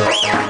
Thank